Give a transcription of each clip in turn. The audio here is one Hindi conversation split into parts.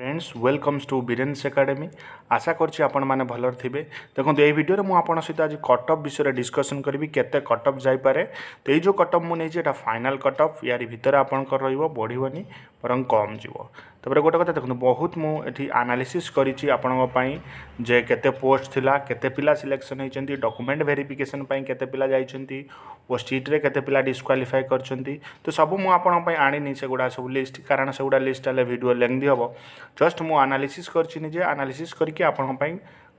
friends welcomes to Biren's academy আশা করছি আপনার ভালরে থাকবে দেখুন এই ভিডিওরে মু আপনার সহ আজ কট অফ বিষয়ে ডিসকসন করবি কেতে কট অফ যাইপরে তো এই যে কট অফ মু নেছি এটা ফাইনাল কট অফ ইয়ারি ভিতরে আপনার রহব বড়বনি বরং কম যাব তাপরে গোটে কথা দেখুন বহুত মু এটি আনালিসিস করেছি আপনার যে কেতে পোস্ট লা কেতে পিলা সিলেকশন হয়েছেন ডকুমেন্ট ভেরিফিকেসন কেতে পিলা যাইছেন ও সিট্রে কেতে পিলা ডিসকোয়ালিফাই করছেন তো সবু মু আপনার আনিনি সেগুড়া সব লিস্ট কারণ সেগুড়া লিস্ট হলে ভিডিও লেংদি হব জস্ট মু আনালিসিস করছি নিজে আনালিসিস করিকি আপনার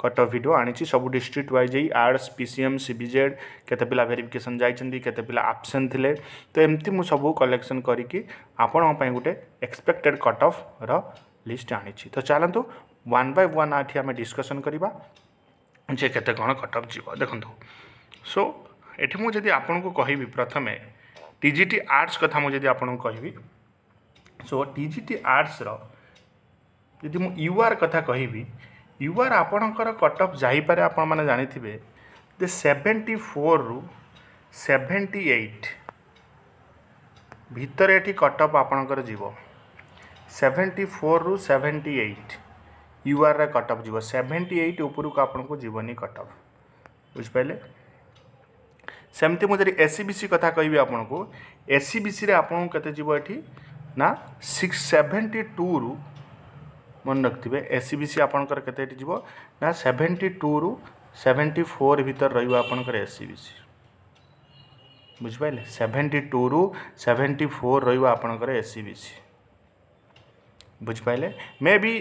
কট অফ ভিডিও আনিছি সব ডিস্ট্রিক্ট ওয়াইজ এই আর্টস পিসিএম সিবিজেড কেতে পিলা ভেরিফিকেসন যাইছেন কেতে পিলা আবসেন্ট থিলে তো এমতি মু সব কলেকশন করিকি আপনার গোটে এক্সপেক্টেড কট অফ র লিস্ট আনিছি তো চালু ওয়ান বাই ওয়ান এটি আমি ডিসকসন করা যে কেতে কোণ কট অফ যাব দেখুন সো এটি মু যদি আপনার কহবি প্রথমে টিজিটি আর্টস কথা মু যদি আপনার কহবি সো টিজিটি আর্টসর ଯଦି ମୁଁ ୟୁ ଆର୍ କଥା କହିବି ୟୁ ଆର୍ ଆପଣଙ୍କର କଟ୍ ଅଫ୍ ଯାଇପାରେ ଆପଣମାନେ ଜାଣିଥିବେ ଯେ ସେଭେଣ୍ଟି ଫୋର୍ରୁ ସେଭେଣ୍ଟି ଏଇଟ୍ ଭିତରେ ଏଠି କଟ୍ ଅଫ୍ ଆପଣଙ୍କର ଯିବ ସେଭେଣ୍ଟି ଫୋର୍ରୁ ସେଭେଣ୍ଟି ଏଇଟ୍ ୟୁ ଆର୍ରେ କଟ୍ ଅଫ୍ ଯିବ ସେଭେଣ୍ଟି ଏଇଟ୍ ଉପରକୁ ଆପଣଙ୍କୁ ଯିବନି କଟ୍ ଅଫ୍ ବୁଝିପାରିଲେ ସେମିତି ମୁଁ ଯଦି ଏସ୍ ସି ବି ସି କଥା କହିବି ଆପଣଙ୍କୁ ଏସ୍ ସି ବି ସିରେ ଆପଣଙ୍କୁ କେତେ ଯିବ ଏଠି ନା ସିକ୍ସ ସେଭେଣ୍ଟି ଟୁରୁ मन रखिए एस सी सी आपंकर सेवेन्टी टू रु सेवेन्टी फोर भितर रपर एस सी सी बुझिपारे सेवेन्टी टू रु सेवेन्टी फोर रपर एस सी सी बुझिपारे मे बी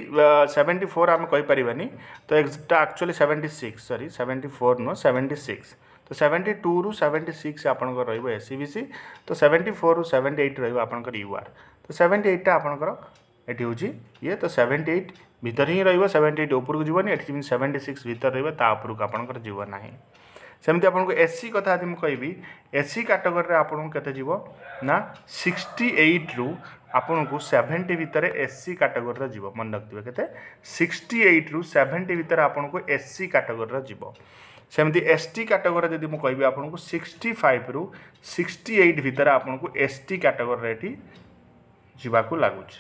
सेवेन्टी फोर आम कही कहीपरानी तो एक्जा actually seventy six sorry seventy four नुह सेवेन्टी सिक्स तो सेवेन्टी टू रु सेवेन्टी सिक्स आप रही सी सी तो सेवेन्टी फोर रु सेवेन्टी एइट रपर यू आर तो सेवेन्टी एइटा आप एट हूँ ये तो सेवेन्टी एट भितर ही रोज सेवेन्टी एट जीवन जीवनी एट सेवेन्टी सिक्स भितर रपरक आप जीवना सेमती आपको एस सी कथ आदि मुझे कहबी एस सी काटगोरी आपको केत ना सिक्सटी एट रु आपको सेभेन्टी भितर एससी सी काटगोरी जीव मन रखे के एट रु सेभेन्टी भितर आपको एस सी जीव सेमती एस टी काटगोरी जी मुझे कहबी आपको सिक्सटी फाइव रु सिक्सटी एट भितर आपको एस टी काटगोरी जीवाक लगुच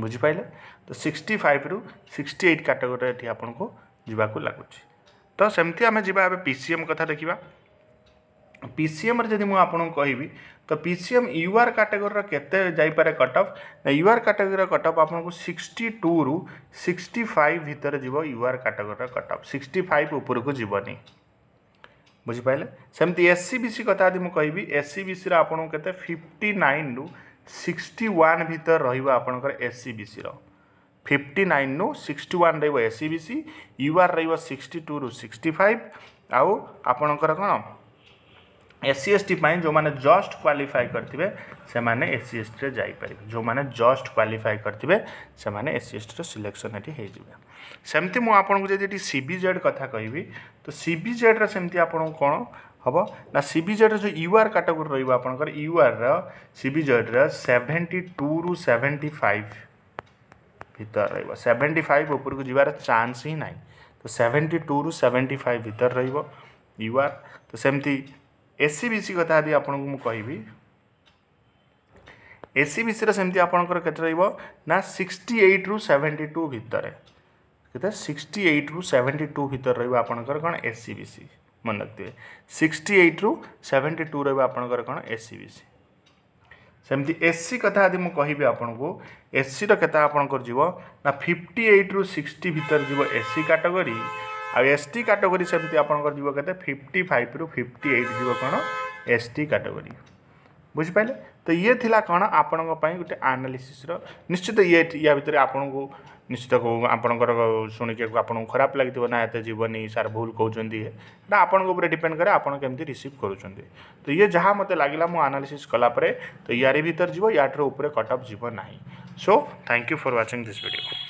बुझिपारे तो सिक्सटी फाइव रु सिक्सटी एट काटेगोरी आपको जवाक लगुच तो सेमती आम जा पीसीएम कथा देखा पीसीएम जी मुझे कह तो PCM you're category केतरे cut off U R category cut off आपको सिक्सटी टू रु सिक्सटी फाइव भितर जीव U R category cut off sixty five उपरको जीवनी बुझिपारे सेमती एस सी सी सी कथि मुझे कहि एस सी बी सी रत फिफ्टी नाइन रु ସିକ୍ସଟି ୱାନ୍ ଭିତରେ ରହିବ ଆପଣଙ୍କର ଏସ୍ ସି ବି ସିର ଫିଫ୍ଟି ନାଇନ୍ରୁ ସିକ୍ସଟି ୱାନ୍ ରହିବ S C B C U R ରହିବ ସିକ୍ସଟି ଟୁରୁ ସିକ୍ସଟି ଫାଇଭ୍ ଆଉ ଆପଣଙ୍କର କ'ଣ ଏସ୍ ସି ଏସ୍ ଟି ପାଇଁ ଯେଉଁମାନେ ଜଷ୍ଟ କ୍ୱାଲିଫାଏ କରିଥିବେ ସେମାନେ ଏସ୍ ସି ଏସ୍ ଟିରେ ଯାଇପାରିବେ ଯେଉଁମାନେ ଜଷ୍ଟ କ୍ୱାଲିଫାଏ କରିଥିବେ ସେମାନେ ଏସ୍ ସି ଏସ୍ ଟିର ସିଲେକ୍ସନ୍ ଏଠି ହେଇଯିବେ ସେମିତି ମୁଁ ଆପଣଙ୍କୁ ଯଦି ଏଠି ସି ବି ଜେଡ଼୍ କଥା କହିବି ତ ସି ବି ଜେଡ଼୍ର ସେମିତି ଆପଣଙ୍କୁ କ'ଣ হব না সিবিজেড্র ଯେଉଁ ୟୁ ଆର୍ କାଟାଗୋରୀ ରହିବ ଆପଣଙ୍କର ୟୁ ଆର୍ର ସିବିଜେଡ୍ର ସେଭେଣ୍ଟି ଟୁରୁ ସେଭେଣ୍ଟି ଫାଇଭ୍ ଭିତରେ ରହିବ ସେଭେଣ୍ଟି ଫାଇଭ୍ ଉପରକୁ ଯିବାର ଚାନ୍ସ ହିଁ ନାହିଁ ତ ସେଭେଣ୍ଟି ଟୁରୁ ସେଭେଣ୍ଟି ଫାଇଭ୍ ଭିତରେ ରହିବ ୟୁ ଆର୍ ତ ସେମିତି ଏସ୍ ସି ବି ସି କଥା ଯଦି ଆପଣଙ୍କୁ ମୁଁ କହିବି ଏସ୍ ସି ବି ସିର ସେମିତି ଆପଣଙ୍କର କେତେ ରହିବ ନା ସିକ୍ସଟି ଏଇଟ୍ରୁ ସେଭେଣ୍ଟି ଟୁ ଭିତରେ କେତେ ସିକ୍ସଟି ଏଇଟ୍ରୁ ସେଭେଣ୍ଟି ଟୁ ଭିତରେ ରହିବ ଆପଣଙ୍କର କ'ଣ ଏସ୍ ସି ବି ସି ମନେ ରଖିଥିବେ ସିକ୍ସଟି ଏଇଟ୍ରୁ ସେଭେଣ୍ଟି ଟୁ ରହିବ ଆପଣଙ୍କର କ'ଣ ଏସ୍ ସି ବି ସି ସେମିତି ଏସ୍ ସି କଥା ଯଦି ମୁଁ କହିବି ଆପଣଙ୍କୁ ଏସ୍ ସିର କେତେ ଆପଣଙ୍କର ଯିବ ନା ଫିଫ୍ଟି ଏଇଟ୍ରୁ ସିକ୍ସଟି ଭିତରେ ଯିବ ଏସ୍ ସି କାଟେଗୋରୀ ଆଉ ଏସ୍ ଟି କାଟେଗୋରୀ ସେମିତି ଆପଣଙ୍କର ଯିବ କେତେ ଫିଫ୍ଟି ଫାଇଭ୍ରୁ ଫିଫ୍ଟି ଏଇଟ୍ ଯିବ କ'ଣ ଏସ୍ ଟି କାଟେଗୋରୀ ବୁଝିପାରିଲେ ତ ଇଏ ଥିଲା କ'ଣ ଆପଣଙ୍କ ପାଇଁ ଗୋଟେ ଆନାଲିସିସ୍ର ନିଶ୍ଚିତ ଇଏ ୟା ଭିତରେ ଆପଣଙ୍କୁ ନିଶ୍ଚିତ ଆପଣଙ୍କର ଶୁଣିକି ଆପଣଙ୍କୁ ଖରାପ ଲାଗିଥିବ ନା ଏତେ ଯିବନି ସାର୍ ଭୁଲ କହୁଛନ୍ତି ଏଇଟା ଆପଣଙ୍କ ଉପରେ ଡିପେଣ୍ଡ କରେ ଆପଣ କେମିତି ରିସିଭ୍ କରୁଛନ୍ତି ତ ଇଏ ଯାହା ମୋତେ ଲାଗିଲା ମୁଁ ଆନାଲିସିସ୍ କଲାପରେ ତ ୟାରି ଭିତରେ ଯିବ ୟାଠାରୁ ଉପରେ କଟ୍ ଅଫ୍ ଯିବ ନାହିଁ so thank you for watching this video